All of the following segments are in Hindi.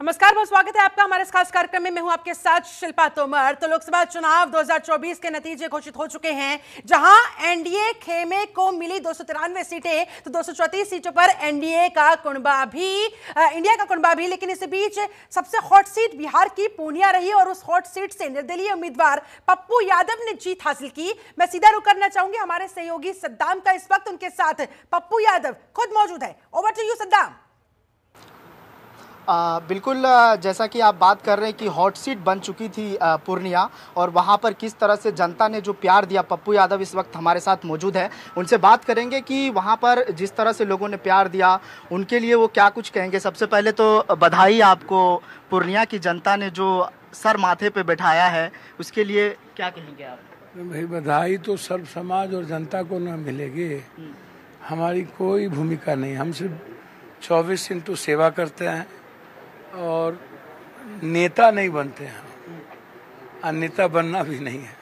नमस्कार बहुत स्वागत है आपका हमारे इस खास कार्यक्रम में। मैं हूँ आपके साथ शिल्पा तोमर। तो लोकसभा चुनाव 2024 के नतीजे घोषित हो चुके हैं जहाँ एनडीए खेमे को मिली दो सौ तिरानवे सीटें तो दो सीटों पर एनडीए का कुणबा भी आ, इंडिया का कुणबा भी। लेकिन इस बीच सबसे हॉट सीट बिहार की पूर्णिया रही और उस हॉट सीट से निर्दलीय उम्मीदवार पप्पू यादव ने जीत हासिल की। मैं सीधा रुक करना चाहूँगी हमारे सहयोगी सद्दाम का इस वक्त उनके साथ पप्पू यादव खुद मौजूद है। Over to you Saddam. आ, बिल्कुल जैसा कि आप बात कर रहे हैं कि हॉट सीट बन चुकी थी पूर्णिया और वहाँ पर किस तरह से जनता ने जो प्यार दिया पप्पू यादव इस वक्त हमारे साथ मौजूद है उनसे बात करेंगे कि वहाँ पर जिस तरह से लोगों ने प्यार दिया उनके लिए वो क्या कुछ कहेंगे? सबसे पहले तो बधाई आपको पूर्णिया की जनता ने जो सर माथे पे बैठाया है उसके लिए क्या कहेंगे आप? भाई बधाई तो सर्व समाज और जनता को न मिलेगी। हम्म। हमारी कोई भूमिका नहीं हम सिर्फ़ चौबीस इंटू सेवा करते हैं और नेता नहीं बनते हैं। और नेता बनना भी नहीं है।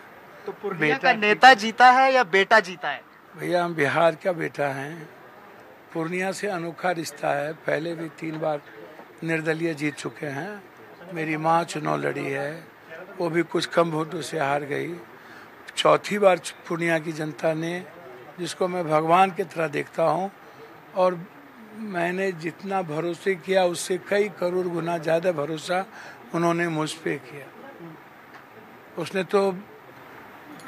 तो पूर्णिया का नेता जीता है या बेटा जीता है? भैया हम बिहार का बेटा हैं। पूर्णिया से अनोखा रिश्ता है। पहले भी तीन बार निर्दलीय जीत चुके हैं। मेरी माँ चुनाव लड़ी है। वो भी कुछ कम वोटों से हार गई। चौथी बार पूर्णिया की जनता ने जिसको मैं भगवान की तरह देखता हूँ और मैंने जितना भरोसे किया, उससे कई करोड़ गुना ज़्यादा भरोसा उन्होंने मुझ पर किया। उसने तो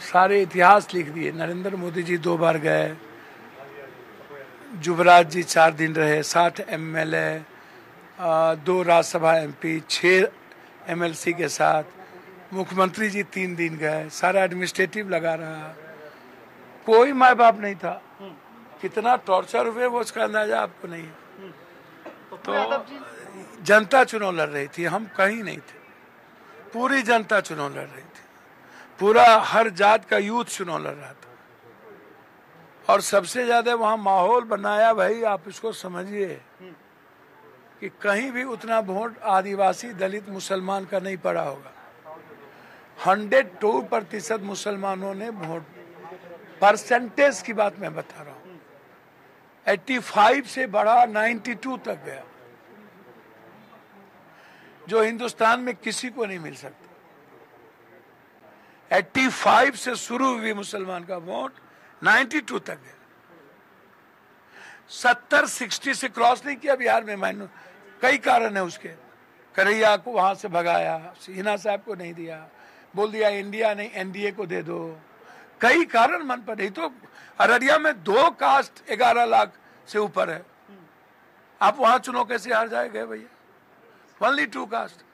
सारे इतिहास लिख दिए। नरेंद्र मोदी जी दो बार गए। जुबराज जी चार दिन रहे, साठ एम एल ए दो राज्यसभा एमपी छः एमएलसी के साथ। मुख्यमंत्री जी तीन दिन गए, सारा एडमिनिस्ट्रेटिव लगा रहा। कोई माँ बाप नहीं था। कितना टॉर्चर हुए वो उसका अंदाज़ा आपको नहीं है। तो जनता चुनाव लड़ रही थी हम कहीं नहीं थे। पूरी जनता चुनाव लड़ रही थी। पूरा हर जात का यूथ चुनाव लड़ रहा था। और सबसे ज़्यादा वहाँ माहौल बनाया भाई आप इसको समझिए कि कहीं भी उतना वोट आदिवासी दलित मुसलमान का नहीं पड़ा होगा। हंड्रेड टू प्रतिशत मुसलमानों ने वोट। परसेंटेज की बात मैं बता रहा हूँ। 85 से बढ़ा 92 तक गया। जो हिंदुस्तान में किसी को नहीं मिल सकता। 85 से शुरू हुई मुसलमान का वोट 92 तक गया। 70 60 से क्रॉस नहीं किया बिहार में मैंने, कई कारण है उसके। करैया को वहाँ से भगाया हिना साहब को नहीं दिया, बोल दिया, इंडिया नहीं, एनडीए को दे दो। कई कारण मन पर, नहीं तो अररिया में दो कास्ट ग्यारह लाख से ऊपर है। आप वहाँ चुनाव कैसे हार जाएँगे भैया? ओनली टू कास्ट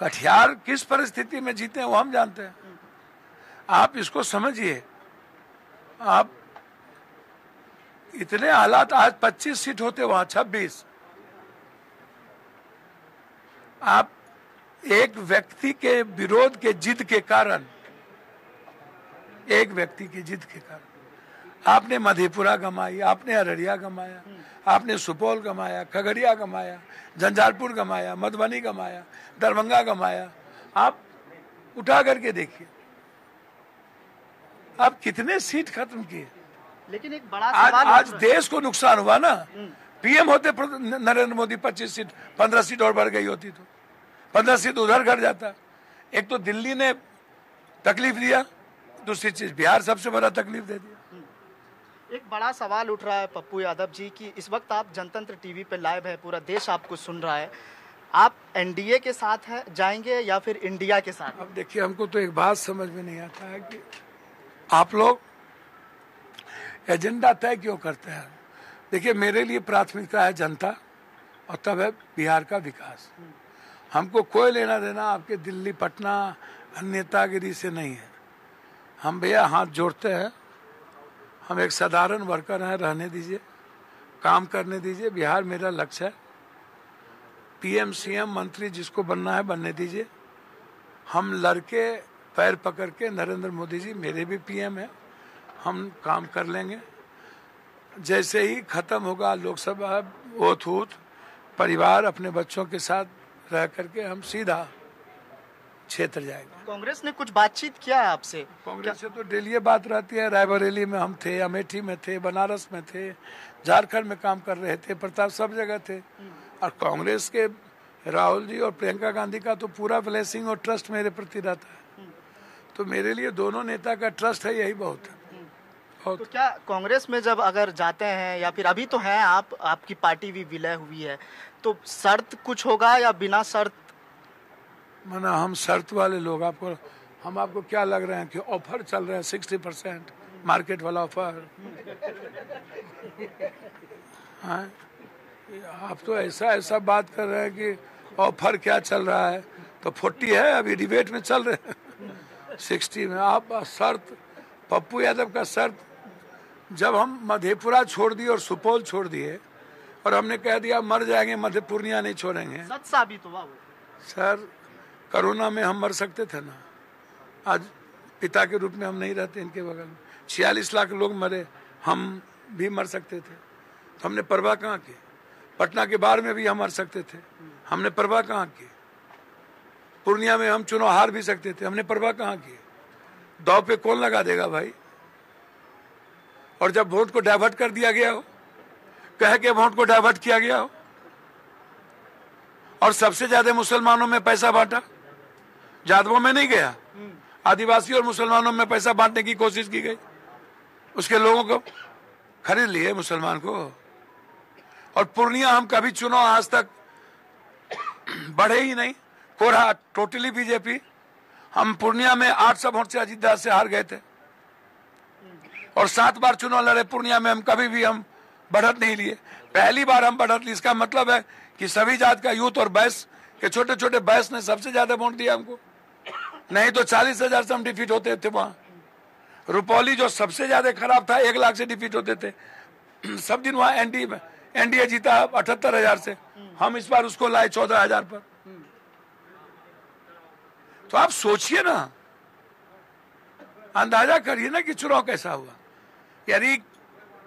कटिहार किस परिस्थिति में जीते हैं वो हम जानते हैं। आप इसको समझिए। आप इतने हालात, आज 25 सीट होते वहाँ 26 आप एक व्यक्ति के विरोध के जिद के कारण एक व्यक्ति की जिद के कारण। आपने मधेपुरा गमाई आपने अररिया गमाया आपने सुपौल गमाया खगड़िया गमाया झंझारपुर गमाया मधुबनी गमाया दरभंगा गमाया। आप उठा करके देखिए। आप कितने सीट खत्म किए। लेकिन एक बड़ा आज आज देश को नुकसान हुआ ना। पीएम होते नरेंद्र मोदी 25 सीट 15 सीट और बढ़ गई होती तो। पंद्रह सीट उधर घर जाता। एक तो दिल्ली ने तकलीफ़ दिया। दूसरी चीज़ बिहार सबसे बड़ा तकलीफ़ दे दिया। एक बड़ा सवाल उठ रहा है पप्पू यादव जी की इस वक्त आप जनतंत्र टीवी पे लाइव है पूरा देश आपको सुन रहा है। आप एनडीए के साथ है जाएँगे या फिर इंडिया के साथ? अब देखिए हमको तो एक बात समझ में नहीं आता है कि आप लोग एजेंडा तय क्यों करते हैं? देखिए मेरे लिए प्राथमिकता है जनता और तब है बिहार का विकास। हमको कोई लेना देना आपके दिल्ली पटना अन्यतागिरी से नहीं है। हम भैया हाथ जोड़ते हैं। हम एक साधारण वर्कर हैं, रहने दीजिए, काम करने दीजिए, बिहार मेरा लक्ष्य है। पीएम सीएम मंत्री जिसको बनना है, बनने दीजिए। हम लड़के पैर पकड़ के नरेंद्र मोदी जी, मेरे भी पीएम है। हम काम कर लेंगे। जैसे ही खत्म होगा लोकसभा ऊथ परिवार अपने बच्चों के साथ रह करके हम सीधा क्षेत्र जाएगा। कांग्रेस ने कुछ बातचीत किया है आपसे? कांग्रेस से तो डेली बात रहती है रायबरेली में हम थे अमेठी में थे बनारस में थे झारखंड में काम कर रहे थे प्रताप सब जगह थे। और कांग्रेस के राहुल जी और प्रियंका गांधी का तो पूरा ब्लेसिंग और ट्रस्ट मेरे प्रति रहता है। तो मेरे लिए दोनों नेता का ट्रस्ट है यही बहुत है। तो क्या कांग्रेस में जब अगर जाते हैं या फिर अभी तो हैं आप आपकी पार्टी भी विलय हुई है तो शर्त कुछ होगा या बिना शर्त माना हम शर्त वाले लोग आपको हम आपको क्या लग रहे हैं कि ऑफ़र चल रहे हैं सिक्सटी परसेंट मार्केट वाला ऑफ़र? हाँ? आप तो ऐसा ऐसा बात कर रहे हैं कि ऑफ़र क्या चल रहा है? तो फोर्टी है अभी डिबेट में चल रहे हैं। सिक्सटी में आप शर्त पप्पू यादव का शर्त जब हम मधेपुरा छोड़ दिए और सुपौल छोड़ दिए और हमने कह दिया मर जाएँगे मध्य पूर्णिया नहीं छोड़ेंगे। सच साबित हुआ वो। सर कोरोना में हम मर सकते थे ना। आज पिता के रूप में हम नहीं रहते इनके बगल में। छियालीस लाख लोग मरे, हम भी मर सकते थे। तो हमने परवाह कहाँ की? पटना के बाहर में भी हम मर सकते थे। हमने परवाह कहाँ की? पूर्णिया में हम चुनाव हार भी सकते थे। हमने परवाह कहाँ की? दाव पे कौन लगा देगा भाई? और जब वोट को डाइवर्ट कर दिया गया हो, कह के वोट को डाइवर्ट किया गया हो, और सबसे ज़्यादा मुसलमानों में पैसा बांटा यादवों में नहीं गया। आदिवासी और मुसलमानों में पैसा बांटने की कोशिश की गई। उसके लोगों को खरीद लिए मुसलमान को। और पूर्णिया हम कभी चुनाव आज तक बढ़े ही नहीं। Korha totally BJP. हम पूर्णिया में आठ सौ वोट से अजीत दास से हार गए थे। और सात बार चुनाव लड़े पूर्णिया में हम कभी भी हम बढ़त नहीं लिए। पहली बार हम बढ़त लिए। इसका मतलब है कि सभी जात का यूथ और बैस के छोटे छोटे बैस ने सबसे ज़्यादा वोट दिया हमको। नहीं तो चालीस हज़ार से हम डिफीट होते थे वहाँ। रुपौली जो सबसे ज़्यादा खराब था, एक लाख से डिफीट होते थे। सब दिन वहाँ एनडीए में एनडीए जीता अठहत्तर हज़ार से। हम इस बार उसको लाए चौदह हज़ार पर। तो आप सोचिए ना। अंदाज़ा करिए ना कि चुनाव कैसा हुआ। यदि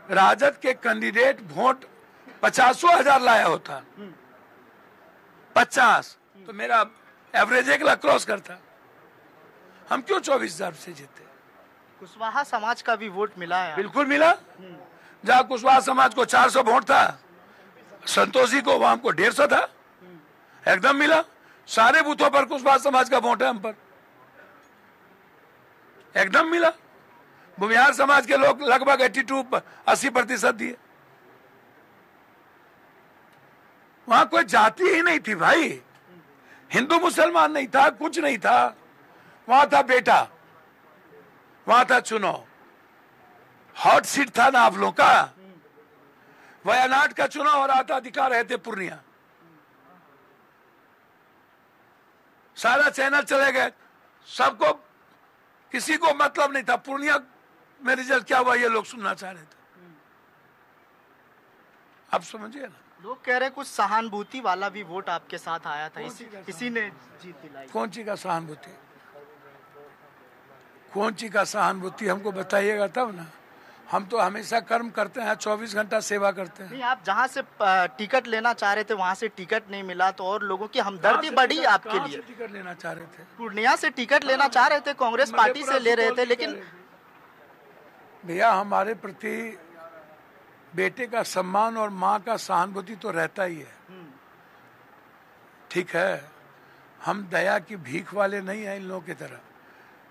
राजद के कैंडिडेट वोट पचासों हज़ार लाया होता। पचास। तो मेरा एवरेज एक लाख क्रॉस करता। हम क्यों चौबीस हज़ार से जीते? कुशवाहा समाज का भी वोट मिला है बिल्कुल मिला। जहाँ कुशवाहा समाज को 400 वोट था संतोष जी को वहाँ हमको डेढ़ सौ था। एकदम मिला। सारे बूथों पर कुशवाहा समाज का वोट है हम पर। एकदम मिला। भूमिहार समाज के लोग लगभग 82 अस्सी प्रतिशत दिए। वहाँ कोई जाति ही नहीं थी भाई। हिंदू मुसलमान नहीं था कुछ नहीं था। वहाँ था बेटा वहाँ था चुनाव हॉट सीट था ना आप लोग का? वयानाड का चुनाव हो रहा था दिखा रहे थे पूर्णिया। सारा चैनल चले गए। सबको किसी को मतलब नहीं था। पूर्णिया में रिज़ल्ट क्या हुआ ये लोग सुनना चाह रहे थे। आप समझिए ना। लोग कह रहे कुछ सहानुभूति वाला भी वोट आपके साथ आया था। इसी, इसी ने जीत दिलाई। कौन सी का सहानुभूति? कौन चीज़ का सहानुभूति हमको बताइएगा तब ना। हम तो हमेशा कर्म करते हैं 24 घंटा सेवा करते हैं। नहीं आप जहाँ से टिकट लेना चाह रहे थे वहाँ से टिकट नहीं मिला तो और लोगों की हमदर्दी बढ़ी आपके लिए। टिकट लेना चाह रहे थे? पूर्णिया से टिकट लेना चाह रहे थे कांग्रेस पार्टी से ले रहे थे लेकिन भैया हमारे प्रति बेटे का सम्मान और माँ का सहानुभूति तो रहता ही है। ठीक है? हम दया की भीख वाले नहीं हैं इन लोगों की तरह।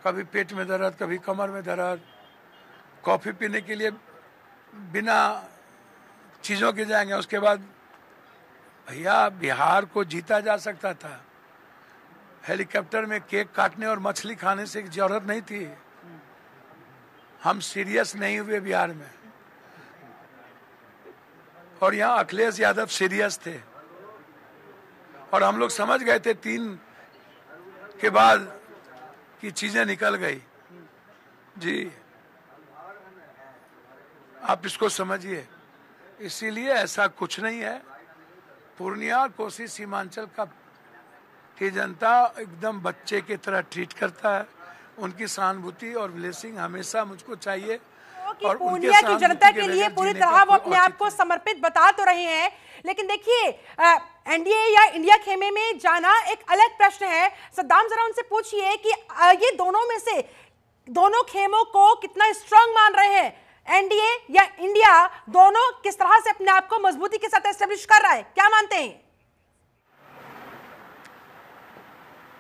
कभी पेट में दर्द, कभी कमर में दर्द। कॉफ़ी पीने के लिए बिना चीज़ों के जाएँगे, उसके बाद भैया बिहार को जीता जा सकता था। हेलीकॉप्टर में केक काटने और मछली खाने से ज़रूरत नहीं थी। हम सीरियस नहीं हुए बिहार में। और यहाँ अखिलेश यादव सीरियस थे। और हम लोग समझ गए थे, तीन के बाद कि चीज़ें निकल गई। जी। आप इसको समझिए। इसीलिए ऐसा कुछ नहीं है। पूर्णिया और कोसी सीमांचल का की जनता एकदम बच्चे की तरह ट्रीट करता है। उनकी सहानुभूति और ब्लेसिंग हमेशा मुझको चाहिए। और पूर्णिया की जनता के लिए पूरी तरह वो अपने आप को समर्पित बता तो रहे हैं। लेकिन देखिए एनडीए या इंडिया खेमे में जाना एक अलग प्रश्न है। सद्दाम जरा उनसे पूछिए कि ये दोनों में से दोनों खेमों को कितना स्ट्रांग मान रहे हैं? एनडीए या इंडिया दोनों किस तरह से अपने आप को मजबूती के साथ एस्टेब्लिश कर रहा है? क्या मानते हैं?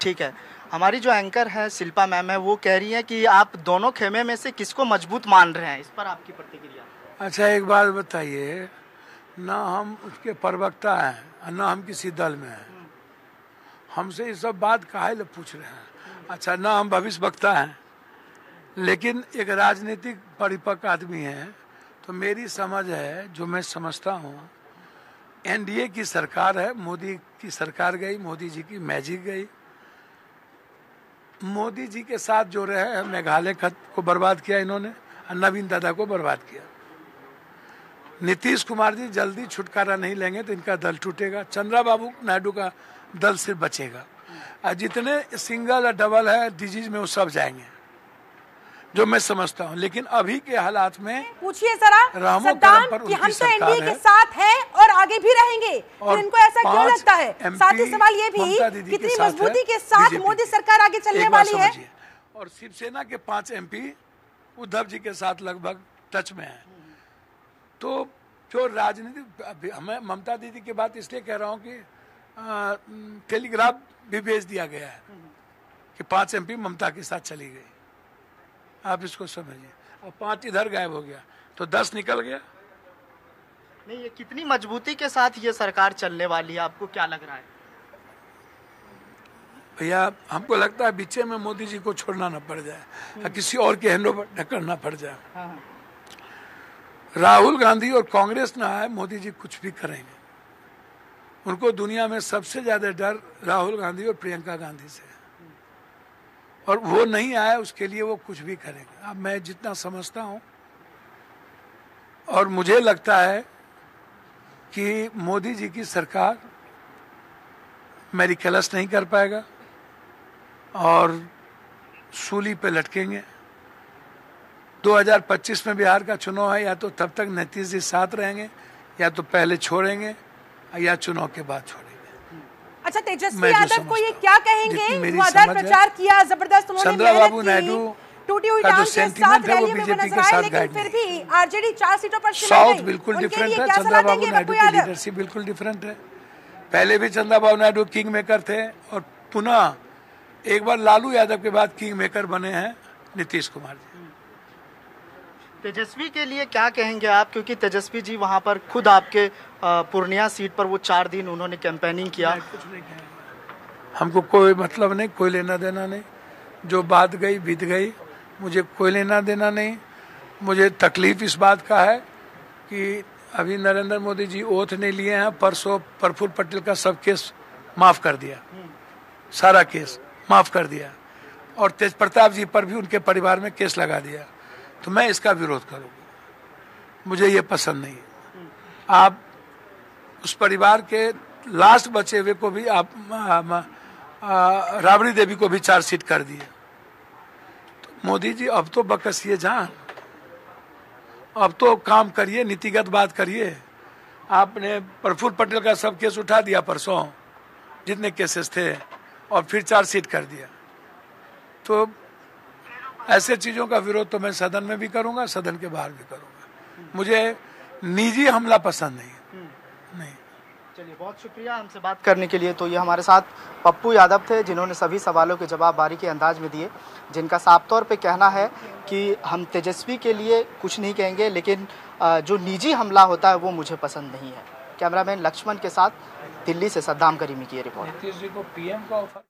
ठीक है। हमारी जो एंकर है शिल्पा मैम है वो कह रही है कि आप दोनों खेमे में से किसको मज़बूत मान रहे हैं? इस पर आपकी प्रतिक्रिया। अच्छा एक बात बताइए। ना हम उसके प्रवक्ता हैं और ना हम किसी दल में हैं। हमसे ये सब बात काहे ले पूछ रहे हैं। अच्छा ना हम भविष्य वक्ता हैं, लेकिन एक राजनीतिक परिपक्व आदमी है तो मेरी समझ है, जो मैं समझता हूँ, एनडीए की सरकार है, मोदी की सरकार गई, मोदी जी की मैजिक गई। मोदी जी के साथ जो रहे मेघालय खत को बर्बाद किया इन्होंने, और नवीन दादा को बर्बाद किया। नीतीश कुमार जी जल्दी छुटकारा नहीं लेंगे तो इनका दल टूटेगा। चंद्रा बाबू नायडू का दल सिर्फ़ बचेगा। और जितने सिंगल और डबल है डिज़ीज़ में वो सब जाएँगे जो मैं समझता हूँ। लेकिन अभी के हालात में पूछिए सद्दाम पर कि हम तो एनडीए के। साथ हैं और आगे भी रहेंगे। और फिर इनको ऐसा क्यों लगता है? साथ ही सवाल ये भी कितनी मजबूती के साथ मोदी सरकार आगे चलने वाली है। और शिवसेना के पाँच एमपी उद्धव जी के साथ लगभग टच में है। तो जो राजनीति हमें ममता दीदी की बात इसलिए कह रहा हूँ कि टेलीग्राफ भी भेज दिया गया है कि पाँच एमपी ममता के साथ चली गई। आप इसको समझिए। और पाँच इधर गायब हो गया। तो दस निकल गया। नहीं ये कितनी मजबूती के साथ ये सरकार चलने वाली है? आपको क्या लग रहा है? भैया हमको लगता है बीचे में मोदी जी को छोड़ना न पड़ जाए या किसी और के हैंड ओवर न करना पड़ जाए। राहुल गांधी और कांग्रेस ना आए, मोदी जी कुछ भी करेंगे। उनको दुनिया में सबसे ज़्यादा डर राहुल गांधी और प्रियंका गांधी से है। और वो नहीं आए, उसके लिए वो कुछ भी करेंगे। अब मैं जितना समझता हूँ, और मुझे लगता है कि मोदी जी की सरकार मेरिकलस नहीं कर पाएगा, और सूली पे लटकेंगे। 2025 में बिहार का चुनाव है या तो तब तक नीतीश जी साथ रहेंगे या तो पहले छोड़ेंगे या चुनाव के बाद छोड़ेंगे। अच्छा तेजस्वी यादव को ये क्या कहेंगे? प्रचार किया ज़बरदस्त चंद्रबाबू मेहनत नायडू टूटी हुई का जो टांग के साथ है, वो में बीजेपी नज़र आए लेकिन फिर भी आरजेडी चार सीटों पर साउथ बिल्कुल डिफरेंट है चंद्रबाबू देंगे नायडू की लीडरशिप बिल्कुल डिफरेंट है। पहले भी चंद्रबाबू नायडू किंग मेकर थे और पुनः एक बार लालू यादव के बाद किंग मेकर बने हैं नीतीश कुमार जी। तेजस्वी के लिए क्या कहेंगे आप? क्योंकि तेजस्वी जी वहाँ पर खुद आपके पूर्णिया सीट पर वो चार दिन उन्होंने कैंपेनिंग किया। कुछ नहीं हमको कोई मतलब नहीं, कोई लेना देना नहीं। जो बात गई, बीत गई। मुझे कोई लेना देना नहीं। मुझे तकलीफ़ इस बात का है कि अभी नरेंद्र मोदी जी ओथ नहीं लिए हैं, परसों प्रफुल पटेल का सब केस माफ़ कर दिया। सारा केस माफ़ कर दिया। और तेज प्रताप जी पर भी उनके परिवार में केस लगा दिया। तो मैं इसका विरोध करूँगा। मुझे ये पसंद नहीं आप उस परिवार के लास्ट बचे हुए को भी आप राबड़ी देवी को भी चार्जशीट कर दिए। तो मोदी जी, अब तो बकसिए जान। अब तो काम करिए, नीतिगत बात करिए। आपने प्रफुल पटेल का सब केस उठा दिया परसों, जितने केसेस थे, और फिर चार्जशीट कर दिया। तो ऐसे चीज़ों का विरोध तो मैं सदन में भी करूँगा सदन के बाहर भी करूँगा। मुझे निजी हमला पसंद नहीं है। नहीं। चलिए बहुत शुक्रिया हमसे बात करने के लिए। तो ये हमारे साथ पप्पू यादव थे जिन्होंने सभी सवालों के जवाब बारी के अंदाज में दिए जिनका साफ़ तौर पे कहना है कि हम तेजस्वी के लिए कुछ नहीं कहेंगे लेकिन जो निजी हमला होता है वो मुझे पसंद नहीं है। कैमरामैन लक्ष्मण के साथ दिल्ली से सद्दाम करीमी की रिपोर्ट। नीतीश जी को पीएम का ऑफ़र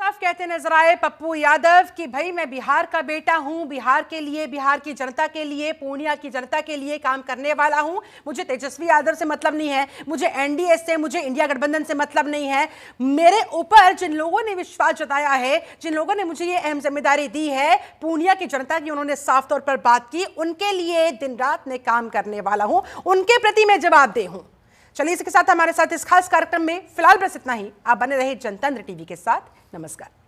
साफ़ कहते नज़र आए पप्पू यादव कि भाई मैं बिहार का बेटा हूँ, बिहार के लिए, बिहार की जनता के लिए, पूर्णिया की जनता के लिए काम करने वाला हूँ। मुझे तेजस्वी यादव से मतलब नहीं है, मुझे एनडीए से, मुझे इंडिया गठबंधन से मतलब नहीं है। मेरे ऊपर जिन लोगों ने विश्वास जताया है, जिन लोगों ने मुझे ये अहम ज़िम्मेदारी दी है, पूर्णिया की जनता की उन्होंने साफ़ तौर पर बात की, उनके लिए दिन रात में काम करने वाला हूँ। उनके प्रति मैं जवाब दे हूँ। चलिए इसके साथ हमारे साथ इस खास कार्यक्रम में फ़िलहाल बस इतना ही। आप बने रहे जनतंत्र टीवी के साथ। नमस्कार।